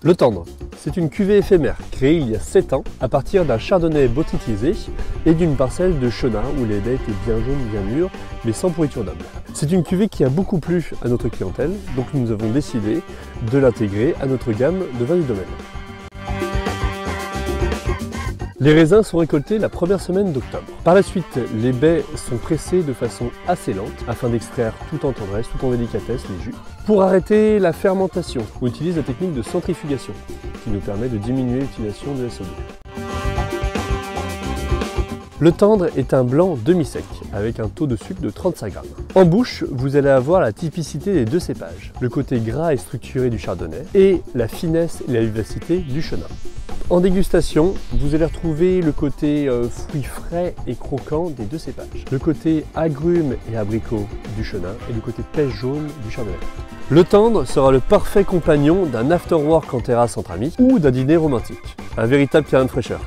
Le Tendre, c'est une cuvée éphémère créée il y a 7 ans à partir d'un chardonnay botitisé et d'une parcelle de chenin où les baies étaient bien jaunes, bien mûres, mais sans pourriture d'homme. C'est une cuvée qui a beaucoup plu à notre clientèle, donc nous avons décidé de l'intégrer à notre gamme de vins du domaine. Les raisins sont récoltés la première semaine d'octobre. Par la suite, les baies sont pressées de façon assez lente afin d'extraire tout en tendresse, tout en délicatesse les jus. Pour arrêter la fermentation, on utilise la technique de centrifugation qui nous permet de diminuer l'utilisation de SO2. Le tendre est un blanc demi-sec avec un taux de sucre de 35 grammes. En bouche, vous allez avoir la typicité des deux cépages, le côté gras et structuré du chardonnay et la finesse et la vivacité du chenin. En dégustation, vous allez retrouver le côté euh, fruits frais et croquant des deux cépages, le côté agrumes et abricots du chenin et le côté pêche jaune du chardonnay. Le tendre sera le parfait compagnon d'un after work en terrasse entre amis ou d'un dîner romantique. Un véritable terrain de fraîcheur.